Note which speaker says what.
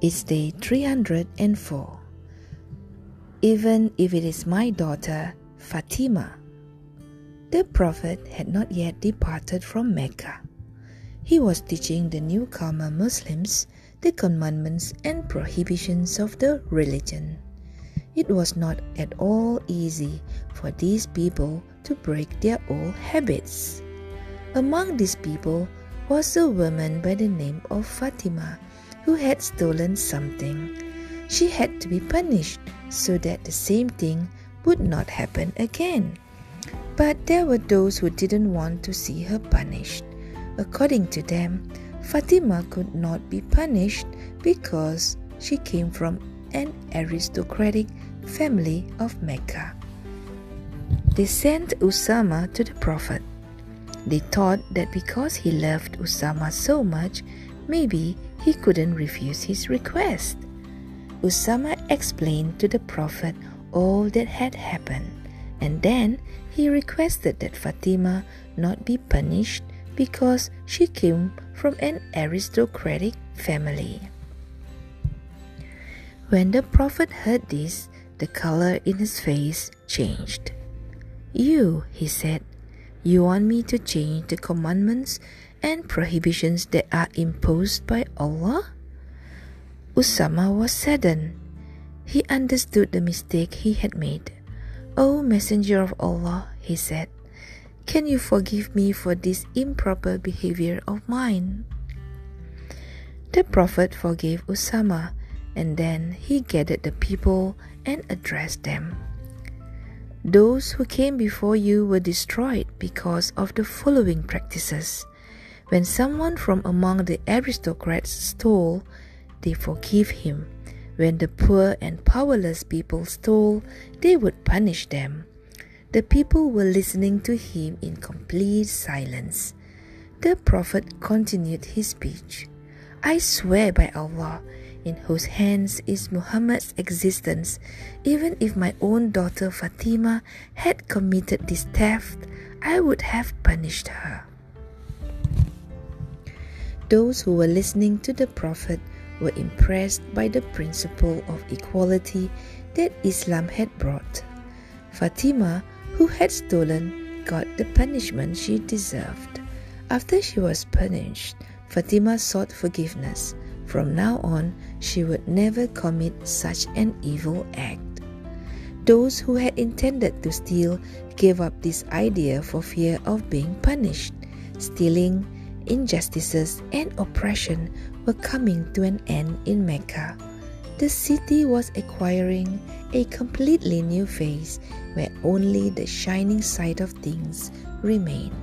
Speaker 1: It's day 304. Even if it is my daughter, Fatima. The Prophet had not yet departed from Mecca. He was teaching the newcomer Muslims the commandments and prohibitions of the religion. It was not at all easy for these people to break their old habits. Among these people was a woman by the name of Fatima who had stolen something. She had to be punished so that the same thing would not happen again. But there were those who didn't want to see her punished. According to them, Fatima could not be punished because she came from an aristocratic family of Mecca. They sent Usama to the Prophet. They thought that because he loved Usama so much, maybe he couldn't refuse his request. Usama explained to the Prophet all that had happened, and then he requested that Fatima not be punished because she came from an aristocratic family. When the Prophet heard this, the color in his face changed. You, he said, you want me to change the commandments and prohibitions that are imposed by Allah? Usama was saddened. He understood the mistake he had made. O Messenger of Allah, he said, can you forgive me for this improper behavior of mine? The Prophet forgave Usama, and then he gathered the people and addressed them. Those who came before you were destroyed because of the following practices. When someone from among the aristocrats stole, they forgive him. When the poor and powerless people stole, they would punish them. The people were listening to him in complete silence. The Prophet continued his speech. I swear by Allah, in whose hands is Muhammad's existence, even if my own daughter Fatima had committed this theft, I would have punished her. Those who were listening to the Prophet were impressed by the principle of equality that Islam had brought. Fatima, who had stolen, got the punishment she deserved. After she was punished, Fatima sought forgiveness. From now on, she would never commit such an evil act. Those who had intended to steal gave up this idea for fear of being punished. Stealing injustices and oppression were coming to an end in Mecca. The city was acquiring a completely new face where only the shining side of things remained.